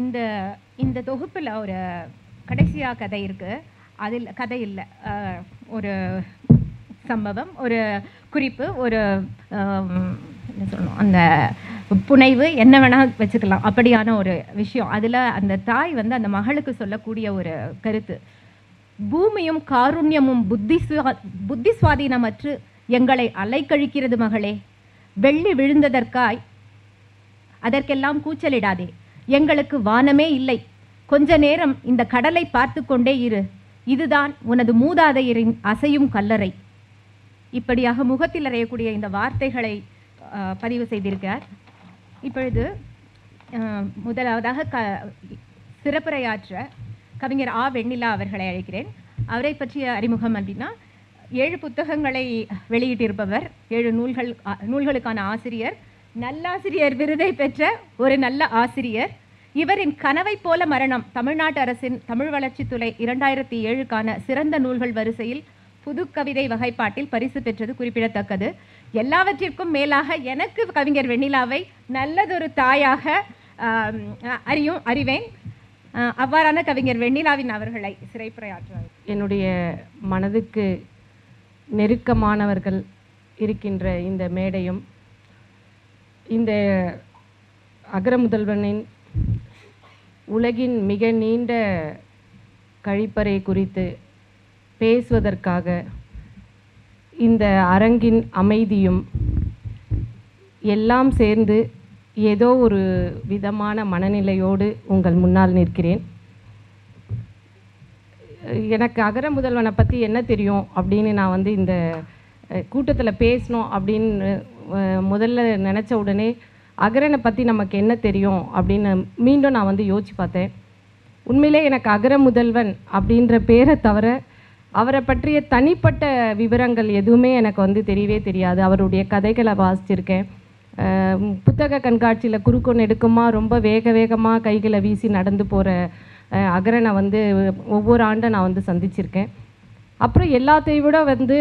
இந்த இந்த தொகுப்பில் ஒரு கடைசியாக கதை இருக்குது அதில் கதை இல்லை. ஒரு சம்பவம் ஒரு குறிப்பு ஒரு என்ன சொல்லணும் அந்த புனைவு என்ன வேணால் வச்சுக்கலாம். அப்படியான ஒரு விஷயம். அதில் அந்த தாய் வந்து அந்த மகளுக்கு சொல்லக்கூடிய ஒரு கருத்து. பூமியும் காருண்யமும் புத்தி புத்தி சுவாதீனமற்று எங்களை அலைக்கழிக்கிறது மகளே. வெள்ளி விழுந்ததற்காய் அதற்கெல்லாம் கூச்சலிடாதே. எங்களுக்கு வானமே இல்லை. கொஞ்ச நேரம் இந்த கடலை பார்த்து கொண்டே இரு. இதுதான் உனது மூதாதையரின் அசையும் கல்லறை. இப்படியாக முகத்தில் அறையக்கூடிய இந்த வார்த்தைகளை பதிவு செய்திருக்கார் இப்பொழுது முதலாவதாக க சிறப்புரையாற்ற கவிஞர் ஆ. வெண்ணிலா அவர்களை அழைக்கிறேன். அவரை பற்றிய அறிமுகம் அப்படின்னா ஏழு புத்தகங்களை வெளியிட்டிருப்பவர் ஏழு நூல்கள் நூல்களுக்கான ஆசிரியர் நல்லாசிரியர் விருதை பெற்ற ஒரு நல்ல ஆசிரியர். இவரின் கனவை போல மரணம் தமிழ்நாட்டு அரசின் தமிழ் வளர்ச்சித்துறை இரண்டாயிரத்தி ஏழுக்கான சிறந்த நூல்கள் வரிசையில் புது கவிதை வகைப்பாட்டில் பரிசு பெற்றது குறிப்பிடத்தக்கது. எல்லாவற்றிற்கும் மேலாக எனக்கு கவிஞர் வெண்ணிலாவை நல்லதொரு தாயாக அறியும் அறிவேன். அவ்வாறான கவிஞர் வெண்ணிலாவின் அவர்களை சிறைப்புரையாற்றுவார் என்னுடைய மனதுக்கு நெருக்கமானவர்கள் இருக்கின்ற இந்த மேடையும் இந்த அகரமுதல்வனின் உலகின் மிக நீண்ட கழிப்பறை குறித்து பேசுவதற்காக இந்த அரங்கின் அமைதியும் எல்லாம் சேர்ந்து ஏதோ ஒரு விதமான மனநிலையோடு உங்கள் முன்னால் நிற்கிறேன். எனக்கு அகர முதல்வனை பற்றி என்ன தெரியும் அப்படின்னு நான் வந்து இந்த கூட்டத்தில் பேசணும் அப்படின்னு முதல்ல நினச்ச உடனே அகரனை பற்றி நமக்கு என்ன தெரியும் அப்படின்னு மீண்டும் நான் வந்து யோசிச்சு பார்த்தேன். உண்மையிலே எனக்கு அகர முதல்வன் அப்படின்ற பேரை தவிர அவரை பற்றிய தனிப்பட்ட விவரங்கள் எதுவுமே எனக்கு வந்து தெரியவே தெரியாது. அவருடைய கதைகளை வாசிச்சிருக்கேன். புத்தக கண்காட்சியில் குறுக்கோ எடுக்குமா ரொம்ப வேக வேகமாக கைகளை வீசி நடந்து போகிற அகரனை வந்து ஒவ்வொரு ஆண்டும் நான் வந்து சந்திச்சிருக்கேன். அப்புறம் எல்லாத்தையும் விட வந்து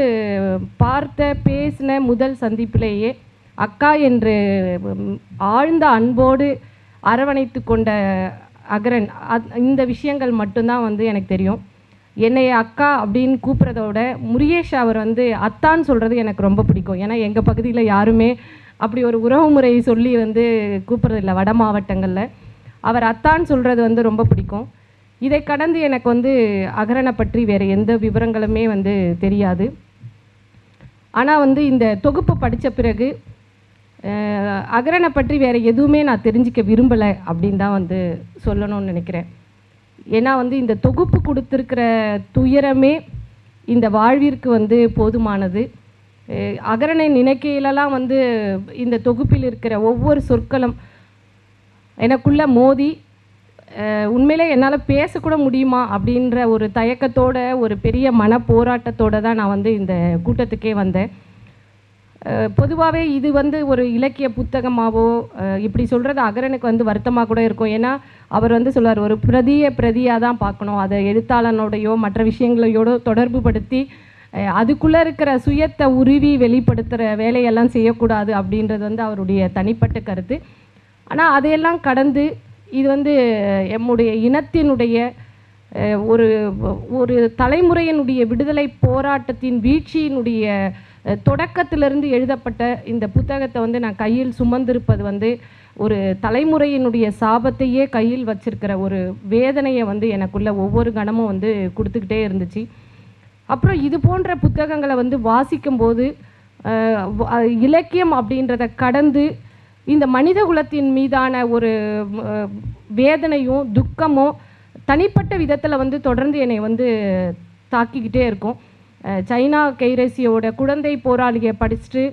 பார்த்த பேசின முதல் சந்திப்பிலேயே அக்கா என்று ஆழ்ந்த அன்போடு அரவணைத்து கொண்ட அகரன் இந்த விஷயங்கள் மட்டும்தான் வந்து எனக்கு தெரியும். என்னை அக்கா அப்படின்னு கூப்பிட்றதோட முருகேஷ் அவர் வந்து அத்தான்னு சொல்கிறது எனக்கு ரொம்ப பிடிக்கும். ஏன்னா எங்கள் பகுதியில் யாருமே அப்படி ஒரு உறவு முறை சொல்லி வந்து கூப்பிட்றதில்ல வட மாவட்டங்களில். அவர் அத்தான்னு சொல்கிறது வந்து ரொம்ப பிடிக்கும். இதை கடந்து எனக்கு வந்து அகரனை பற்றி வேறு எந்த விவரங்களுமே வந்து தெரியாது. ஆனால் வந்து இந்த தொகுப்பு படித்த பிறகு அகரணை அகரனை பற்றி வேறு எதுவுமே நான் தெரிஞ்சிக்க விரும்பலை அப்படின்னு தான் வந்து சொல்லணும்னு நினைக்கிறேன். ஏன்னா வந்து இந்த தொகுப்பு கொடுத்துருக்கிற துயரமே இந்த வாழ்விற்கு வந்து போதுமானது. அஹ், அகரனை நினைக்கையிலலாம் வந்து இந்த தொகுப்பில் இருக்கிற ஒவ்வொரு சொற்களும் எனக்குள்ள மோதி உண்மையிலே என்னால் பேசக்கூட முடியுமா அப்படின்ற ஒரு தயக்கத்தோட ஒரு பெரிய மன போராட்டத்தோட தான் நான் வந்து இந்த கூட்டத்துக்கே வந்தேன். பொதுவாகவே இது வந்து ஒரு இலக்கிய புத்தகமாகவோ இப்படி சொல்கிறது அகரனுக்கு வந்து வருத்தமாக கூட இருக்கும். ஏன்னா அவர் வந்து சொல்வார் ஒரு பிரதியை பிரதியாக தான் பார்க்கணும். அதை எழுத்தாளனோடையோ மற்ற விஷயங்களையோட தொடர்பு படுத்தி அதுக்குள்ளே இருக்கிற சுயத்தை உருவி வெளிப்படுத்துகிற வேலையெல்லாம் செய்யக்கூடாது அப்படின்றது வந்து அவருடைய தனிப்பட்ட கருத்து. ஆனால் அதையெல்லாம் கடந்து இது வந்து எம்முடைய இனத்தினுடைய ஒரு ஒரு தலைமுறையினுடைய விடுதலை போராட்டத்தின் வீழ்ச்சியினுடைய தொடக்கத்திலிருந்து எழுதப்பட்ட இந்த புத்தகத்தை வந்து நான் கையில் சுமந்திருப்பது வந்து ஒரு தலைமுறையினுடைய சாபத்தையே கையில் வச்சிருக்கிற ஒரு வேதனையை வந்து எனக்குள்ள ஒவ்வொரு கணமும் வந்து கொடுத்துக்கிட்டே இருந்துச்சு. அப்புறம் இது போன்ற புத்தகங்களை வந்து வாசிக்கும்போது இலக்கியம் அப்படின்றத கடந்து இந்த மனித குலத்தின் மீதான ஒரு வேதனையும் துக்கமும் தனிப்பட்ட விதத்தில் வந்து தொடர்ந்து என்னை வந்து தாக்கிக்கிட்டே இருக்கும். சைனா கைரேசியோட குழந்தை போராளியை படிச்சுட்டு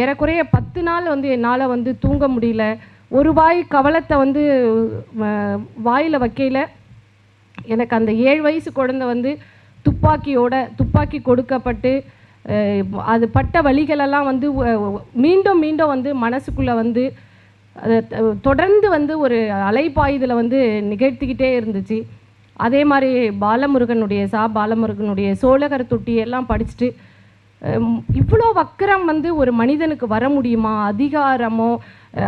ஏறக்குறைய பத்து நாள் வந்து என்னால் வந்து தூங்க முடியல. ஒரு வாய் கவலத்தை வந்து வாயில் வைக்கையில் எனக்கு அந்த ஏழு வயசு குழந்தை வந்து துப்பாக்கியோட துப்பாக்கி கொடுக்கப்பட்டு அது பட்ட வழிகளெல்லாம் வந்து மீண்டும் மீண்டும் வந்து மனசுக்குள்ளே வந்து தொடர்ந்து வந்து ஒரு அலைப்பாயுதில் வந்து நிகழ்த்திக்கிட்டே இருந்துச்சு. அதே மாதிரி பாலமுருகனுடைய சா பாலமுருகனுடைய சோழகர் தொட்டி எல்லாம் படிச்சுட்டு இவ்வளோ வக்கரம் வந்து ஒரு மனிதனுக்கு வர முடியுமா? அதிகாரமோ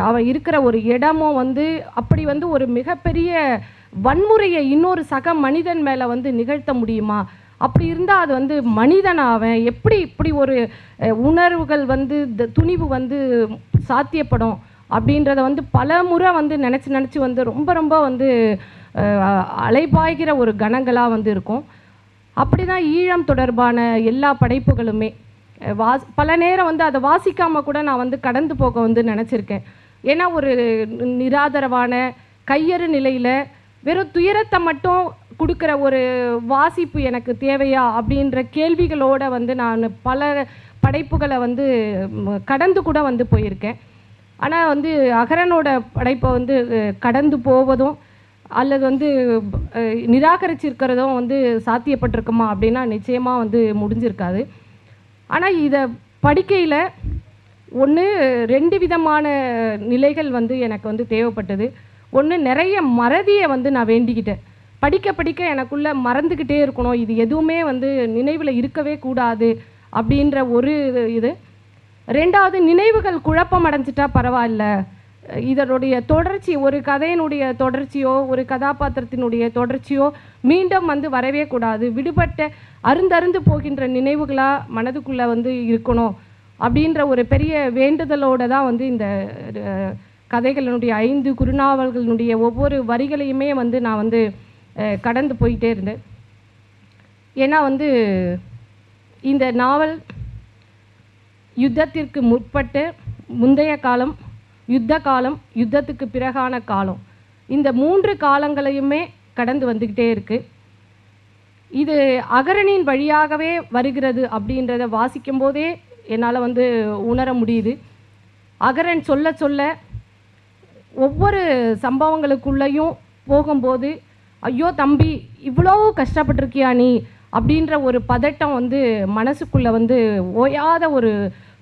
அவன் இருக்கிற ஒரு இடமோ வந்து அப்படி வந்து ஒரு மிகப்பெரிய வன்முறையை இன்னொரு சக மனிதன் மேலே வந்து நிகழ்த்த முடியுமா? அப்படி இருந்தால் அது வந்து மனிதன் அவன் எப்படி இப்படி ஒரு உணர்வுகள் வந்து இந்த துணிவு வந்து சாத்தியப்படும் அப்படின்றத வந்து பல முறை வந்து நினச்சி நினச்சி வந்து ரொம்ப ரொம்ப வந்து அலைபாய்கிற ஒரு கணங்களாக வந்து இருக்கும். அப்படி தான் ஈழம் தொடர்பான எல்லா படைப்புகளுமே. வாஸ் பல நேரம் வந்து அதை வாசிக்காமல் கூட நான் வந்து கடந்து போக வந்து நினச்சிருக்கேன். ஏன்னா ஒரு நிராதரவான கையறு நிலையில் வெறும் துயரத்தை மட்டும் கொடுக்குற ஒரு வாசிப்பு எனக்கு தேவையா அப்படின்ற கேள்விகளோட வந்து நான் பல படைப்புகளை வந்து கடந்து கூட வந்து போயிருக்கேன். ஆனால் வந்து அகரனோட படைப்பை வந்து கடந்து போவதும் அல்லது வந்து நிராகரிச்சிருக்கிறதும் வந்து சாத்தியப்பட்டிருக்குமா அப்படின்னா நிச்சயமாக வந்து முடிஞ்சிருக்காது. ஆனால் இதை படிக்கையில் ஒன்று ரெண்டு விதமான நிலைகள் வந்து எனக்கு வந்து தேவைப்பட்டது. ஒன்று நிறைய மறதியை வந்து நான் வேண்டிக்கிட்டேன். படிக்க படிக்க எனக்குள்ள மறந்துக்கிட்டே இருக்கணும். இது எதுவுமே வந்து நினைவில் இருக்கவே கூடாது அப்படின்ற ஒரு இது ரெண்டாவது நினைவுகள் குழப்பம் அடைஞ்சிட்டா பரவாயில்ல. இதனுடைய தொடர்ச்சி ஒரு கதையினுடைய தொடர்ச்சியோ ஒரு கதாபாத்திரத்தினுடைய தொடர்ச்சியோ மீண்டும் வந்து வரவே கூடாது. விடுபட்ட அருந்தருந்து போகின்ற நினைவுகளாக மனதுக்குள்ளே வந்து இருக்கணும் அப்படின்ற ஒரு பெரிய வேண்டுதலோடு தான் வந்து இந்த கதைகளினுடைய ஐந்து குறுநாவல்களினுடைய ஒவ்வொரு வரிகளையுமே வந்து நான் வந்து கடந்து போயிட்டே இருந்தேன். ஏன்னா வந்து இந்த நாவல் யுத்தத்திற்கு முற்பட்டு முந்தைய காலம் யுத்த காலம் யுத்தத்துக்கு பிறகான காலம் இந்த மூன்று காலங்களையுமே கடந்து வந்துக்கிட்டே இருக்குது இது அகரணின் வழியாகவே வருகிறது அப்படின்றத வாசிக்கும் போதே என்னால் வந்து உணர முடியுது. அகரன் சொல்ல சொல்ல ஒவ்வொரு சம்பவங்களுக்குள்ளேயும் போகும்போது ஐயோ தம்பி இவ்வளோ கஷ்டப்பட்டிருக்கியா நீ? அப்படின்ற ஒரு பதட்டம் வந்து மனசுக்குள்ளே வந்து ஓயாத ஒரு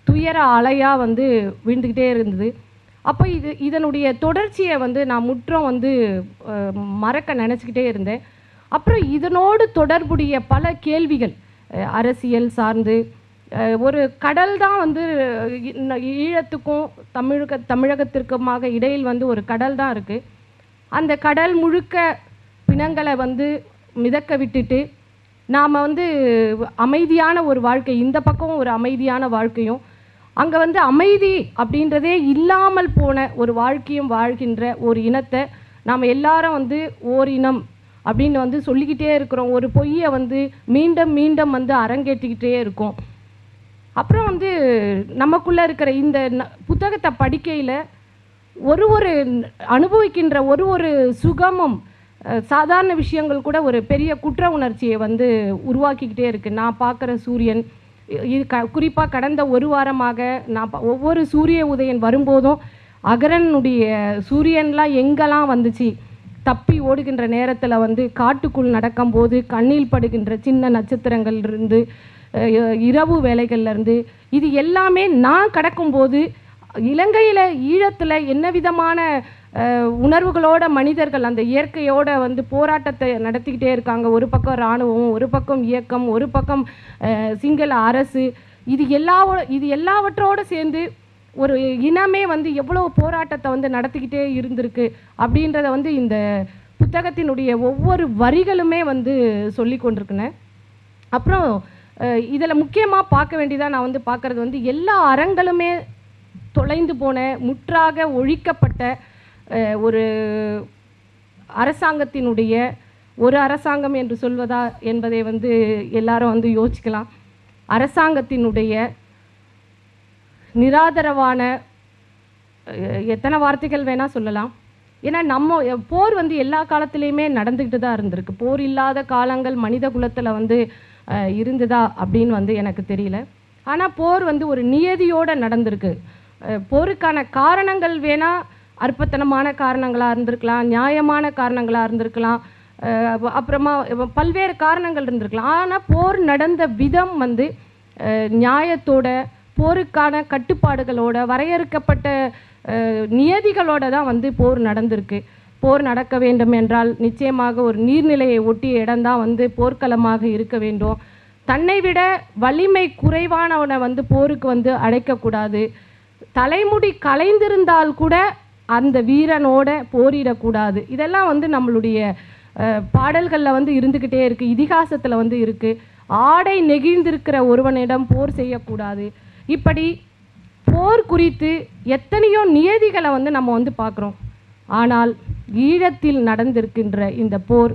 துயர அலையாக வந்து விழுந்துக்கிட்டே இருந்தது. அப்போ இது இதனுடைய தொடர்ச்சியை வந்து நான் முற்றம் வந்து மறக்க நினச்சிக்கிட்டே இருந்தேன். அப்புறம் இதனோடு தொடர்புடைய பல கேள்விகள் அரசியல் சார்ந்து ஒரு கடல் தான் வந்து ஈழத்துக்கும் தமிழக தமிழகத்திற்குமாக இடையில் வந்து ஒரு கடல் தான் இருக்குது அந்த கடல் முழுக்க பிணங்களை வந்து மிதக்க விட்டுட்டு நாம் வந்து அமைதியான ஒரு வாழ்க்கை இந்த பக்கம் ஒரு அமைதியான வாழ்க்கையும் அங்கே வந்து அமைதி அப்படின்றதே இல்லாமல் போன ஒரு வாழ்க்கையும் வாழ்கின்ற ஒரு இனத்தை நாம் எல்லாரும் வந்து ஓரினம் அப்படின்னு வந்து சொல்லிக்கிட்டே இருக்கிறோம். ஒரு பொய்யை வந்து மீண்டும் மீண்டும் வந்து அரங்கேற்றிக்கிட்டே இருக்கோம். அப்புறம் வந்து நமக்குள்ளே இருக்கிற இந்த புத்தகத்தை படிக்கையில் ஒரு ஒரு அனுபவிக்கின்ற ஒரு ஒரு சுகமும் சாதாரண விஷயங்கள் கூட ஒரு பெரிய குற்ற உணர்ச்சியை வந்து உருவாக்கிக்கிட்டே இருக்குது நான் பார்க்குற சூரியன் இது க குறிப்பாக கடந்த ஒரு வாரமாக நான் பா- ஒவ்வொரு சூரிய உதயன் வரும்போதும் அகரனுடைய சூரியன்லாம் எங்கெல்லாம் வந்துச்சு? தப்பி ஓடுகின்ற நேரத்தில் வந்து காட்டுக்குள் நடக்கும்போது கண்ணில் படுகின்ற சின்ன நட்சத்திரங்கள் இருந்து இரவு வேலைகள்லேருந்து இது எல்லாமே நான் கடக்கும்போது இலங்கையில் ஈழத்தில் என்ன விதமான உணர்வுகளோட மனிதர்கள் அந்த இயற்கையோட வந்து போராட்டத்தை நடத்திக்கிட்டே இருக்காங்க. ஒரு பக்கம் இராணுவம் ஒரு பக்கம் இயக்கம் ஒரு பக்கம் சிங்கள அரசு. இது எல்லா இது எல்லாவற்றோடு சேர்ந்து ஒரு இனமே வந்து எவ்வளோ போராட்டத்தை வந்து நடத்திக்கிட்டே இருந்திருக்கு அப்படின்றத வந்து இந்த புத்தகத்தினுடைய ஒவ்வொரு வரிகளுமே வந்து சொல்லி கொண்டிருக்கினேன் அப்புறம் இதில் முக்கியமாக பார்க்க வேண்டியதாக நான் வந்து பார்க்குறது வந்து எல்லா அறங்களுமே தொலைந்து போன முற்றாக ஒழிக்கப்பட்ட ஒரு அரசாங்கத்தினுடைய ஒரு அரசாங்கம் என்று சொல்வதா என்பதை வந்து எல்லாரும் வந்து யோசிக்கலாம். அரசாங்கத்தினுடைய நிராதரவான எத்தனை வார்த்தைகள் வேணால் சொல்லலாம். ஏன்னா நம்ம போர் வந்து எல்லா காலத்துலேயுமே நடந்துக்கிட்டு தான் இருந்திருக்கு. போர் இல்லாத காலங்கள் மனித குலத்தில் வந்து இருந்ததா அப்படின்னு வந்து எனக்கு தெரியல. ஆனால் போர் வந்து ஒரு நியதியோடு நடந்திருக்கு. போருக்கான காரணங்கள் வேணால் அற்பத்தனமான காரணங்களாக இருந்திருக்கலாம் நியாயமான காரணங்களாக இருந்திருக்கலாம். அப்புறமா பல்வேறு காரணங்கள் இருந்திருக்கலாம். ஆனால் போர் நடந்த விதம் வந்து நியாயத்தோட போருக்கான கட்டுப்பாடுகளோட வரையறுக்கப்பட்ட நியதிகளோட தான் வந்து போர் நடந்திருக்கு. போர் நடக்க வேண்டும் என்றால் நிச்சயமாக ஒரு நீர்நிலையை ஒட்டிய இடம்தான் வந்து போர்க்களமாக இருக்க வேண்டும். தன்னை விட வலிமை குறைவானவனை வந்து போருக்கு வந்து அழைக்கக்கூடாது தலைமுடி கலைந்திருந்தால் கூட அந்த வீரனோட போரிடக்கூடாது. இதெல்லாம் வந்து நம்மளுடைய பாடல்களில் வந்து இருந்துக்கிட்டே இருக்குது இதிகாசத்தில் வந்து இருக்குது ஆடை நெகிழ்ந்திருக்கிற ஒருவனிடம் போர் செய்யக்கூடாது. இப்படி போர் குறித்து எத்தனையோ நியதிகளை வந்து நம்ம வந்து பார்க்குறோம். ஆனால் ஈழத்தில் நடந்திருக்கின்ற இந்த போர்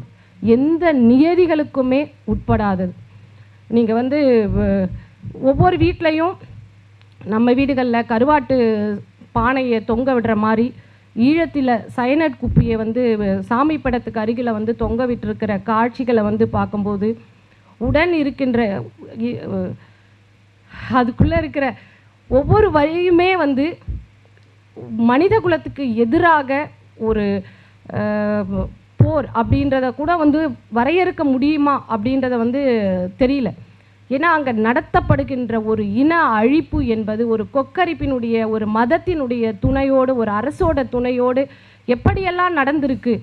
எந்த நியதிகளுக்குமே உட்படாதது. நீங்கள் வந்து ஒவ்வொரு வீட்லேயும் நம்ம வீடுகளில் கருவாட்டு பானையை தொங்க விடுற மாதிரி ஈழத்தில் சயனட் குப்பியை வந்து வ- சாமி படத்துக்கு அருகில் வந்து தொங்க விட்டுருக்கிற காட்சிகளை வந்து பார்க்கும்போது உடன் இருக்கின்ற இ- அதுக்குள்ளே இருக்கிற ஒவ்வொரு வழியுமே வந்து மனித குலத்துக்கு எதிராக ஒரு போர் அப்படின்றத கூட வந்து வரையறுக்க முடியுமா அப்படின்றத வந்து தெரியல. ஏன்னா அங்கே நடத்தப்படுகின்ற ஒரு இன அழிப்பு என்பது ஒரு கொக்கரிப்பினுடைய ஒரு மதத்தினுடைய துணையோடு ஒரு அரசோட துணையோடு எப்படியெல்லாம் நடந்திருக்கு?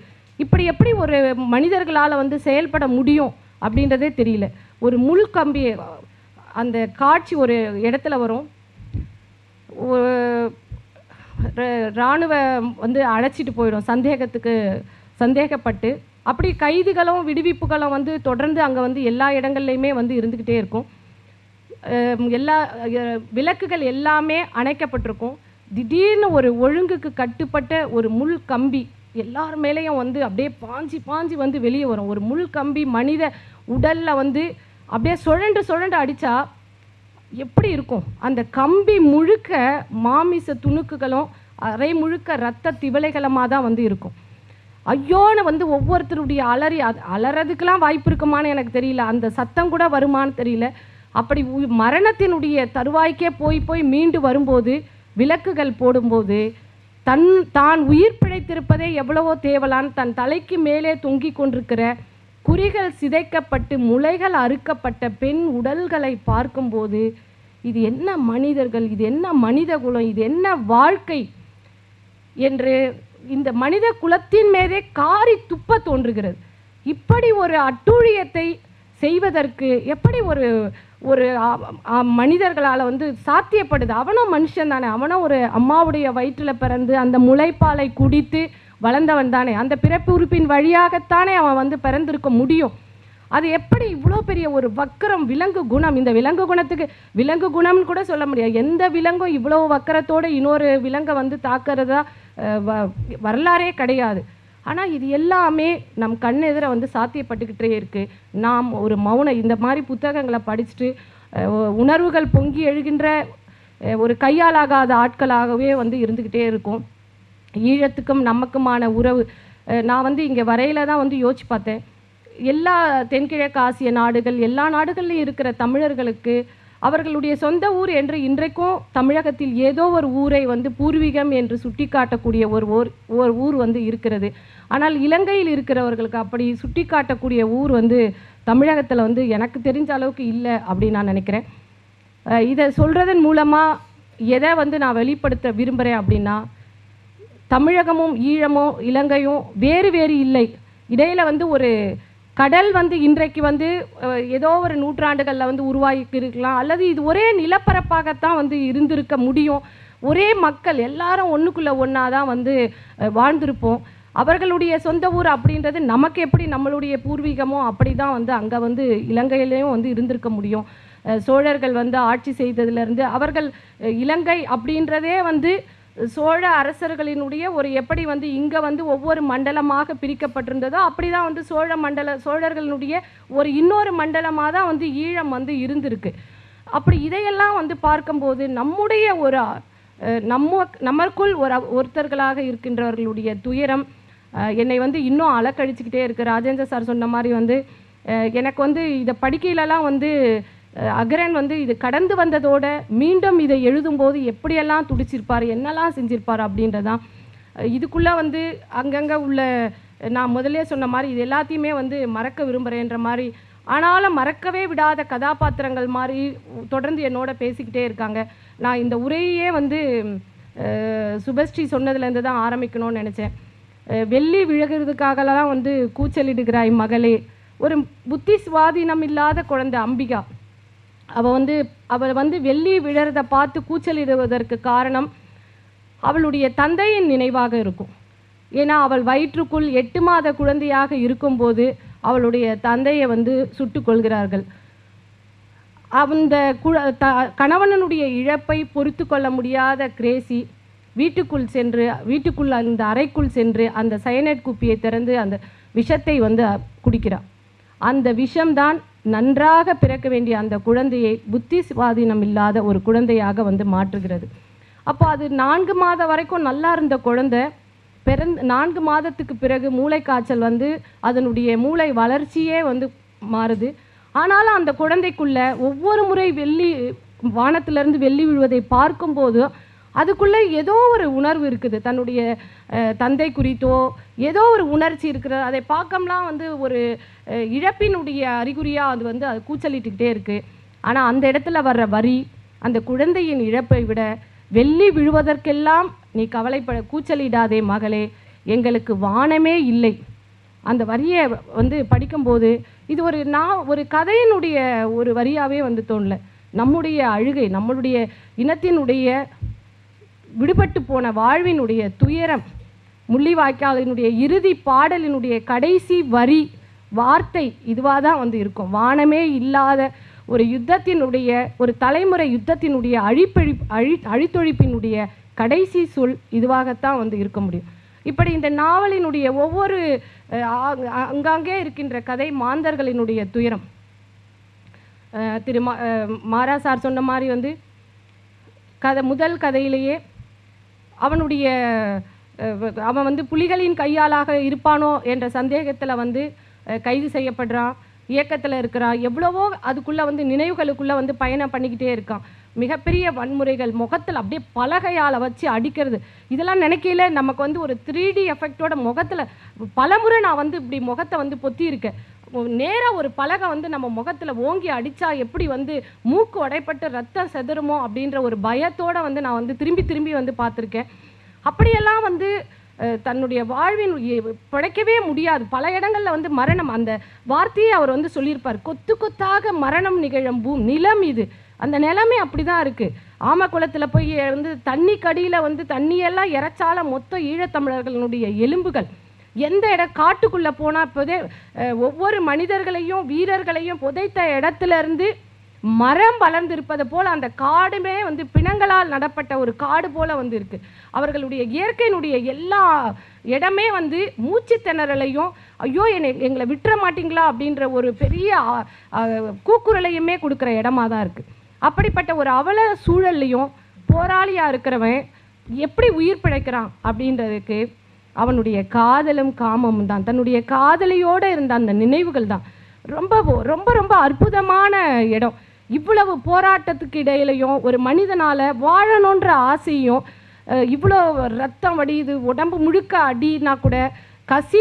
இப்படி எப்படி ஒரு மனிதர்களால் வந்து செயல்பட முடியும் அப்படின்றதே தெரியல. ஒரு முள் கம்பி அந்த காட்சி ஒரு இடத்துல வரும். இராணுவ வந்து அழைச்சிட்டு போயிடும். சந்தேகத்துக்கு சந்தேகப்பட்டு அப்படி கைதிகளும் விடுவிப்புகளும் வந்து தொடர்ந்து அங்கே வந்து எல்லா இடங்கள்லையுமே வந்து இருந்துக்கிட்டே இருக்கும். எல்லா விளக்குகள் எல்லாமே அணைக்கப்பட்டிருக்கும். திடீர்னு ஒரு ஒழுங்குக்கு கட்டுப்பட்ட ஒரு முள் கம்பி எல்லார் மேலேயும் வந்து அப்படியே பாஞ்சி பாஞ்சி வந்து வெளியே வரும். ஒரு முள் கம்பி மனித உடலில் வந்து அப்படியே சுழண்டு சுழண்டு அடித்தா எப்படி இருக்கும்? அந்த கம்பி முழுக்க மாமிச துணுக்குகளும் அரை முழுக்க ரத்த திவலைகளமாக தான் வந்து இருக்கும். ஐயோன்னு வந்து ஒவ்வொருத்தருடைய அலறி அது அலறதுக்கெல்லாம் வாய்ப்பு இருக்குமான்னு எனக்கு தெரியல. அந்த சத்தம் கூட வருமான்னு தெரியல. அப்படி உ- மரணத்தினுடைய தருவாய்க்கே போய் போய் மீண்டு வரும்போது விளக்குகள் போடும்போது தன் தான் உயிர் பிழைத்திருப்பதே எவ்வளவோ தேவலான் தன் தலைக்கு மேலே தொங்கிக் கொண்டிருக்கிற குறிகள் சிதைக்கப்பட்டு முளைகள் அறுக்கப்பட்ட பெண் உடல்களை பார்க்கும்போது இது என்ன மனிதர்கள் இது என்ன மனித குலம் இது என்ன வாழ்க்கை என்று இந்த மனித குலத்தின் மேலே காரி துப்ப தோன்றுகிறது. இப்படி ஒரு அட்டூழியத்தை செய்வதற்கு எப்படி ஒரு ஒரு மனிதர்களால் வந்து சாத்தியப்படுது? அவனும் மனுஷன் தானே. அவனும் ஒரு அம்மாவுடைய வயிற்றில் பிறந்து அந்த முளைப்பாலை குடித்து வளர்ந்தவன் தானே. அந்த பிறப்பு உறுப்பின் வழியாகத்தானே அவன் வந்து பிறந்திருக்க முடியும்? அது எப்படி இவ்வளோ பெரிய ஒரு வக்கரம் விலங்கு குணம்? இந்த விலங்கு குணத்துக்கு விலங்கு குணம்னு கூட சொல்ல முடியாது. எந்த விலங்கும் இவ்வளோ வக்கரத்தோடு இன்னொரு விலங்கை வந்து தாக்கிறதா வ- வரலாறே கிடையாது. ஆனால் இது எல்லாமே நம் கண்ணெதிர வந்து சாத்தியப்பட்டுக்கிட்டே இருக்குது நாம் ஒரு மௌன இந்த மாதிரி புத்தகங்களை படிச்சுட்டு உணர்வுகள் பொங்கி எழுகின்ற ஒரு கையாலாகாத ஆட்களாகவே வந்து இருந்துக்கிட்டே இருக்கும். ஈழத்துக்கும் நமக்குமான உறவு. நான் வந்து இங்கே வரையில தான் வந்து யோசிச்சு பார்த்தேன். எல்லா தென்கிழக்கு ஆசிய நாடுகள் எல்லா நாடுகள்லையும் இருக்கிற தமிழர்களுக்கு அவர்களுடைய சொந்த ஊர் என்று இன்றைக்கும் தமிழகத்தில் ஏதோ ஒரு ஊரை வந்து பூர்வீகம் என்று சுட்டிக்காட்டக்கூடிய ஒரு ஓர் ஒரு ஊர் வந்து இருக்கிறது. ஆனால் இலங்கையில் இருக்கிறவர்களுக்கு அப்படி சுட்டிக்காட்டக்கூடிய ஊர் வந்து தமிழகத்தில் வந்து எனக்கு தெரிஞ்ச அளவுக்கு இல்லை அப்படின்னு நான் நினைக்கிறேன். இதை சொல்கிறதன் மூலமாக எதை வந்து நான் வெளிப்படுத்த விரும்புகிறேன் அப்படின்னா தமிழகமும் ஈழமும் இலங்கையும் வேறு வேறு இல்லை. இடையில் வந்து ஒரு கடல் வந்து இன்றைக்கு வந்து ஏதோ ஒரு நூற்றாண்டுகளில் வந்து உருவாகி இருக்கலாம் அல்லது இது ஒரே நிலப்பரப்பாகத்தான் வந்து இருந்திருக்க முடியும். ஒரே மக்கள் எல்லாரும் ஒன்றுக்குள்ளே ஒன்றா தான் வந்து வாழ்ந்திருப்போம். அவர்களுடைய சொந்த ஊர் அப்படின்றது நமக்கு எப்படி நம்மளுடைய பூர்வீகமோ அப்படி தான் வந்து அங்கே வந்து இலங்கையிலையும் வந்து இருந்திருக்க முடியும். சோழர்கள் வந்து ஆட்சி செய்ததுலேருந்து அவர்கள் இலங்கை அப்படின்றதே வந்து சோழ அரசர்களினுடைய ஒரு எப்படி வந்து இங்கே வந்து ஒவ்வொரு மண்டலமாக பிரிக்கப்பட்டிருந்ததோ அப்படி தான் வந்து சோழ மண்டல சோழர்களினுடைய ஒரு இன்னொரு மண்டலமாக தான் வந்து ஈழம் வந்து இருந்திருக்கு. அப்படி இதையெல்லாம் வந்து பார்க்கும்போது நம்முடைய ஒரு நம்ம நமக்குள் ஒரு ஒருத்தர்களாக இருக்கின்றவர்களுடைய துயரம் என்னை வந்து இன்னும் அலக்கழிச்சுக்கிட்டே இருக்குது ராஜேந்திர சார் சொன்ன மாதிரி வந்து எனக்கு வந்து இதை படிக்கையிலலாம் வந்து அகரன் வந்து இது கடந்து வந்ததோட மீண்டும் இதை எழுதும்போது எப்படியெல்லாம் துடிச்சிருப்பார் என்னெல்லாம் செஞ்சிருப்பார் அப்படின்றதான். இதுக்குள்ளே வந்து அங்கங்கே உள்ள நான் முதல்ல சொன்ன மாதிரி இது எல்லாத்தையுமே வந்து மறக்க விரும்புகிறேன்ற மாதிரி ஆனாலும் மறக்கவே விடாத கதாபாத்திரங்கள் மாதிரி தொடர்ந்து என்னோட பேசிக்கிட்டே இருக்காங்க. நான் இந்த உரையே வந்து சுபஸ்ரீ சொன்னதுலேருந்து தான் ஆரம்பிக்கணும்னு நினச்சேன். வெள்ளி விழுகிறதுக்காகலாம் வந்து கூச்சலிடுகிறாய் மகளே. ஒரு புத்தி சுவாதீனம் இல்லாத குழந்தை அம்பிகா. அவள் வந்து அவள் வந்து வெள்ளி விழறதை பார்த்து கூச்சலிடுவதற்கு காரணம் அவளுடைய தந்தையின் நினைவாக இருக்கும். ஏன்னா அவள் வயிற்றுக்குள் எட்டு மாத குழந்தையாக இருக்கும்போது அவளுடைய தந்தையை வந்து சுட்டு கொள்கிறார்கள் அந்த கு த கணவனனுடைய இழப்பை பொறுத்து கொள்ள முடியாத கிரேசி வீட்டுக்குள் சென்று வீட்டுக்குள் அந்த அறைக்குள் சென்று அந்த சயனைட் குப்பியை திறந்து அந்த விஷத்தை வந்து குடிக்கிறாள் அந்த விஷம்தான் நன்றாக பிறக்க வேண்டிய அந்த குழந்தையை புத்தி சுவாதீனம் இல்லாத ஒரு குழந்தையாக வந்து மாற்றுகிறது. அப்போ அது நான்கு மாதம் வரைக்கும் நல்லா இருந்த குழந்தை பிறந் நான்கு மாதத்துக்கு பிறகு மூளை காய்ச்சல் வந்து அதனுடைய மூளை வளர்ச்சியே வந்து மாறுது. ஆனாலும் அந்த குழந்தைக்குள்ள ஒவ்வொரு முறை வெள்ளி வானத்திலிருந்து வெள்ளி விழுவதை பார்க்கும்போது அதுக்குள்ளே ஏதோ ஒரு உணர்வு இருக்குது. தன்னுடைய தந்தை குறித்தோ ஏதோ ஒரு உணர்ச்சி இருக்கிற அதை பார்க்கம்லாம் வந்து ஒரு இழப்பினுடைய அறிகுறியாக அது வந்து அது கூச்சலிட்டுக்கிட்டே இருக்குது ஆனால் அந்த இடத்துல வர்ற வரி அந்த குழந்தையின் இழப்பை விட வெள்ளி விழுவதற்கெல்லாம் நீ கவலைப்பட கூச்சலிடாதே மகளே. எங்களுக்கு வானமே இல்லை. அந்த வரியை வந்து படிக்கும்போது இது ஒரு நான் ஒரு கதையினுடைய ஒரு வரியாகவே வந்து தோணல. நம்முடைய அழுகை நம்மளுடைய இனத்தினுடைய விடுபட்டு போன வாழ்வினுடைய துயரம் முள்ளிவாய்க்காலினுடைய இறுதி பாடலினுடைய கடைசி வரி வார்த்தை இதுவாக தான் வந்து இருக்கும். வானமே இல்லாத ஒரு யுத்தத்தினுடைய ஒரு தலைமுறை யுத்தத்தினுடைய அழிப்பழி அழி அழித்தொழிப்பினுடைய கடைசி சொல் இதுவாகத்தான் வந்து இருக்க முடியும். இப்படி இந்த நாவலினுடைய ஒவ்வொரு அங்காங்கே இருக்கின்ற கதை மாந்தர்களினுடைய துயரம். திரு மாரா சார் சொன்ன மாதிரி வந்து கதை முதல் கதையிலேயே அவனுடைய அவன் வந்து புலிகளின் கையாளாக இருப்பானோ என்ற சந்தேகத்தில் வந்து கைது செய்யப்படுறான். இயக்கத்தில் இருக்கிறான். எவ்வளவோ அதுக்குள்ளே வந்து நினைவுகளுக்குள்ளே வந்து பயணம் பண்ணிக்கிட்டே இருக்கான். மிகப்பெரிய வன்முறைகள் முகத்தில் அப்படியே பலகையால் வச்சு அடிக்கிறது. இதெல்லாம் நினைக்கையில் நமக்கு வந்து ஒரு த்ரீ டி எஃபெக்டோட முகத்தில் பலமுறை நான் வந்து இப்படி முகத்தை வந்து பொத்தி இருக்கேன். நேராக ஒரு பலகை வந்து நம்ம முகத்தில் ஓங்கி அடித்தா எப்படி வந்து மூக்கு உடைப்பட்டு ரத்தம் செதறுமோ அப்படின்ற ஒரு பயத்தோடு வந்து நான் வந்து திரும்பி திரும்பி வந்து பார்த்துருக்கேன். அப்படியெல்லாம் வந்து தன்னுடைய வாழ்வின் பிழைக்கவே முடியாது. பல இடங்களில் வந்து மரணம் அந்த வார்த்தையை அவர் வந்து சொல்லியிருப்பார். கொத்து கொத்தாக மரணம் நிகழும் பூ நிலம் இது. அந்த நிலமே அப்படிதான் இருக்குது ஆமக்குளத்தில் போய் வந்து தண்ணி கடியில் வந்து தண்ணியெல்லாம் இறைச்சால மொத்த ஈழத்தமிழர்களுடைய எலும்புகள். எந்த இடம் காட்டுக்குள்ளே போனால் புதை ஒவ்வொரு மனிதர்களையும் வீரர்களையும் புதைத்த இடத்துலேருந்து மரம் வளர்ந்திருப்பது போல் அந்த காடுமே வந்து பிணங்களால் நடப்பட்ட ஒரு காடு போல வந்து இருக்குது அவர்களுடைய இயற்கையினுடைய எல்லா இடமே வந்து மூச்சு திணறலையும் ஐயோ என்னை எங்களை விட்டுற மாட்டிங்களா? அப்படின்ற ஒரு பெரிய கூக்குரலையுமே கொடுக்குற இடமா தான் இருக்குது அப்படிப்பட்ட ஒரு அவல சூழல்லையும் போராளியாக இருக்கிறவன் எப்படி உயிர் பிழைக்கிறான் அப்படின்றதுக்கு அவனுடைய காதலும் காமமும் தான். தன்னுடைய காதலியோடு இருந்த அந்த நினைவுகள் தான். ரொம்ப ரொம்ப ரொம்ப அற்புதமான இடம். இவ்வளவு போராட்டத்துக்கு இடையிலையும் ஒரு மனிதனால் வாழணுன்ற ஆசையும் இவ்வளோ ரத்தம் வடியுது உடம்பு முழுக்க அடினா கூட கசி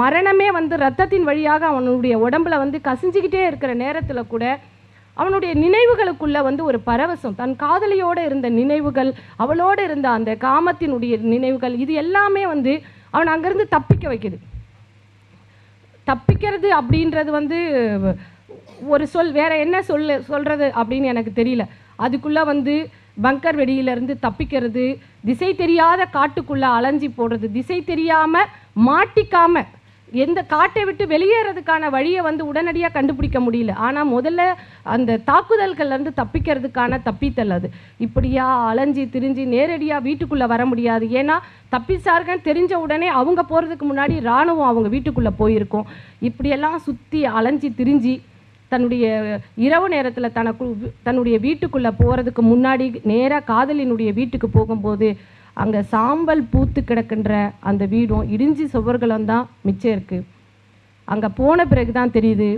மரணமே வந்து ரத்தத்தின் வழியாக அவனுடைய உடம்புல வந்து கசிஞ்சுக்கிட்டே இருக்கிற நேரத்தில் கூட அவனுடைய நினைவுகளுக்குள்ள வந்து ஒரு பரவசம். தன் காதலியோடு இருந்த நினைவுகள் அவளோடு இருந்த அந்த காமத்தினுடைய நினைவுகள் இது எல்லாமே வந்து அவன் அங்கேருந்து தப்பிக்க வைக்குது. தப்பிக்கிறது அப்படின்றது வந்து ஒரு சொல் வேற என்ன சொல்ல சொல்கிறது அப்படின்னு எனக்கு தெரியல. அதுக்குள்ளே வந்து பங்கர் வெடியிலிருந்து தப்பிக்கிறது திசை தெரியாத காட்டுக்குள்ளே அலைஞ்சி போடுறது திசை தெரியாமல் மாட்டிக்காமல் எந்த காட்டை விட்டு வெளியேறதுக்கான வழியை வந்து உடனடியாக கண்டுபிடிக்க முடியல. ஆனால் முதல்ல அந்த தாக்குதல்கள்லேருந்து தப்பிக்கிறதுக்கான தப்பித்தல் அது. இப்படியா அலைஞ்சி திரிஞ்சு நேரடியாக வீட்டுக்குள்ளே வர முடியாது. ஏன்னா தப்பிச்சார்கள் தெரிஞ்ச உடனே அவங்க போகிறதுக்கு முன்னாடி இராணுவம் அவங்க வீட்டுக்குள்ளே போயிருக்கும். இப்படியெல்லாம் சுற்றி அலைஞ்சி திரிஞ்சு தன்னுடைய இரவு நேரத்தில் தனக்கு தன்னுடைய வீட்டுக்குள்ளே போகிறதுக்கு முன்னாடி நேராக காதலினுடைய வீட்டுக்கு போகும்போது அங்கே சாம்பல் பூத்து கிடக்கின்ற அந்த வீடும் இடிஞ்சி சுவர்களும் தான் மிச்சம் இருக்குது அங்கே போன பிறகு தான் தெரியுது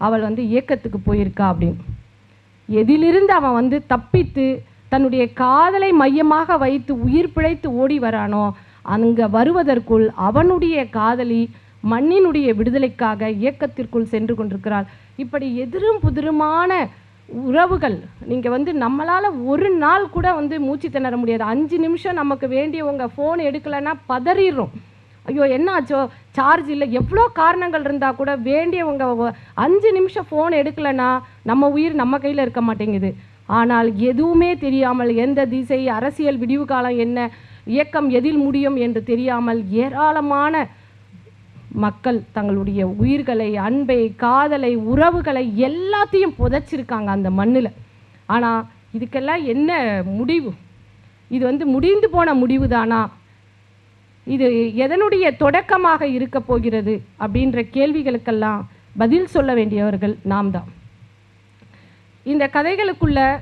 அவள் வந்து இயக்கத்துக்கு போயிருக்கா அப்படின்னு. எதிலிருந்து அவன் வந்து தப்பித்து தன்னுடைய காதலை மையமாக வைத்து உயிர் பிழைத்து ஓடி வரானோ அங்கே வருவதற்குள் அவனுடைய காதலி மண்ணினுடைய விடுதலைக்காக இயக்கத்திற்குள் சென்று கொண்டிருக்கிறாள். இப்படி எதிரும் புதிருமான உறவுகள். நீங்கள் வந்து நம்மளால் ஒரு நாள் கூட வந்து மூச்சு திணற முடியாது. அஞ்சு நிமிஷம் நமக்கு வேண்டியவங்க ஃபோன் எடுக்கலைன்னா பதறிடுறோம். ஐயோ என்ன ஆச்சோ சார்ஜ் இல்லை. எவ்வளோ காரணங்கள் இருந்தால் கூட வேண்டியவங்க அஞ்சு நிமிஷம் ஃபோன் எடுக்கலைன்னா நம்ம உயிர் நம்ம கையில் இருக்க மாட்டேங்குது. ஆனால் எதுவுமே தெரியாமல் எந்த திசை அரசியல் விடிவு காலம் என்ன இயக்கம் எதில் முடியும் என்று தெரியாமல் ஏராளமான மக்கள் தங்களுடைய உயிர்களை அன்பை காதலை உறவுகளை எல்லாத்தையும் புதைச்சிருக்காங்க அந்த மண்ணில். ஆனால் இதுக்கெல்லாம் என்ன முடிவு? இது வந்து முடிந்து போன முடிவு தானா இது எதனுடைய தொடக்கமாக இருக்க போகிறது அப்படின்ற கேள்விகளுக்கெல்லாம் பதில் சொல்ல வேண்டியவர்கள் நாம் தான். இந்த கதைகளுக்குள்ள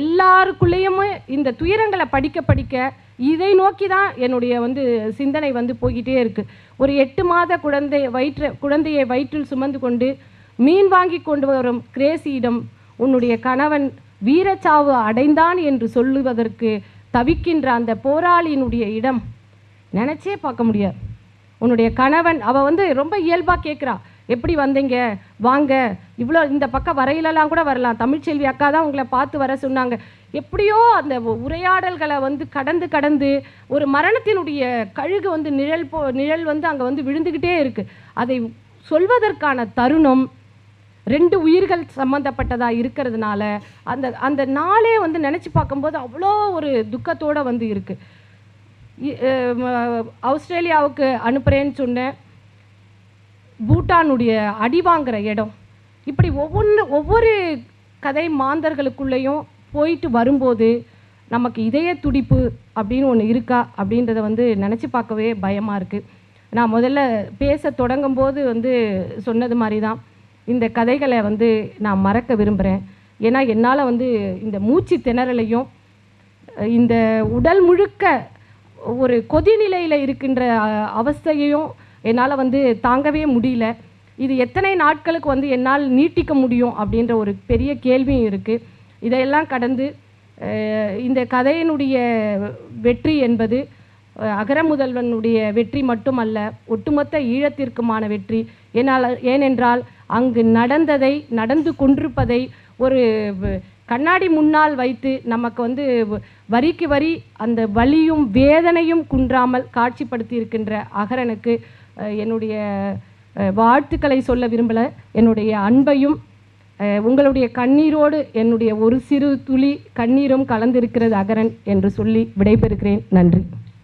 எல்லாருக்குள்ளேயுமே இந்த துயரங்களை படிக்க படிக்க இதை நோக்கி தான் என்னுடைய வந்து சிந்தனை வந்து போய்கிட்டே இருக்குது ஒரு எட்டு மாத குழந்தை வயிற்று குழந்தையை வயிற்றில் சுமந்து கொண்டு மீன் வாங்கி கொண்டு வரும் கிரேசியிடம் உன்னுடைய கணவன் வீரச்சாவு அடைந்தான் என்று சொல்லுவதற்கு தவிக்கின்ற அந்த போராளியினுடைய இடம் நினச்சே பார்க்க முடியாது. உன்னுடைய கணவன் அவள் வந்து ரொம்ப இயல்பாக கேட்குறா. எப்படி வந்தீங்க? வாங்க. இவ்வளோ இந்த பக்கம் வரையிலலாம் கூட வரலாம். தமிழ்ச்செல்வி அக்கா தான் உங்களை பார்த்து வர சொன்னாங்க. எப்படியோ அந்த உரையாடல்களை வந்து கடந்து கடந்து ஒரு மரணத்தினுடைய கழுகு வந்து நிழல் போ நிழல் வந்து அங்கே வந்து விழுந்துக்கிட்டே இருக்குது அதை சொல்வதற்கான தருணம் ரெண்டு உயிர்கள் சம்மந்தப்பட்டதாக இருக்கிறதுனால அந்த அந்த நாளே வந்து நினச்சி பார்க்கும்போது அவ்வளோ ஒரு துக்கத்தோடு வந்து இருக்குது ஆஸ்திரேலியாவுக்கு அனுப்புகிறேன்னு சொன்னேன். பூட்டானுடைய அடிவாங்கிற இடம். இப்படி ஒவ்வொன்று ஒவ்வொரு கதை மாந்தர்களுக்குள்ளேயும் போயிட்டு வரும்போது நமக்கு இதய துடிப்பு அப்படின்னு ஒன்று இருக்கா அப்படின்றத வந்து நினச்சி பார்க்கவே பயமாக இருக்குது நான் முதல்ல பேச தொடங்கும்போது வந்து சொன்னது மாதிரி தான் இந்த கதைகளை வந்து நான் மறக்க விரும்புகிறேன் ஏன்னா என்னால் வந்து இந்த மூச்சு திணறலையும் இந்த உடல் முழுக்க ஒரு கொதிநிலையில் இருக்கின்ற அவஸ்தையையும் என்னால் வந்து தாங்கவே முடியல. இது எத்தனை நாட்களுக்கு வந்து என்னால் நீட்டிக்க முடியும் அப்படின்ற ஒரு பெரிய கேள்வியும் இருக்குது இதையெல்லாம் கடந்து இந்த கதையினுடைய வெற்றி என்பது அகரமுதல்வனுடைய அகர முதல்வனுடைய வெற்றி மட்டுமல்ல ஒட்டுமொத்த ஈழத்திற்குமான வெற்றி. என்னால் ஏனென்றால் அங்கு நடந்ததை நடந்து கொண்டிருப்பதை ஒரு கண்ணாடி முன்னால் வைத்து நமக்கு வந்து வ- வரிக்கு வரி அந்த வலியும் வேதனையும் குன்றாமல் காட்சிப்படுத்தி இருக்கின்ற அகரனுக்கு என்னுடைய வாழ்த்துக்களை சொல்ல விரும்பல. என்னுடைய அன்பையும் உங்களுடைய கண்ணீரோடு என்னுடைய ஒரு சிறு துளி கண்ணீரும் கலந்திருக்கிறது அகரன் என்று சொல்லி விடைபெறுகிறேன். நன்றி.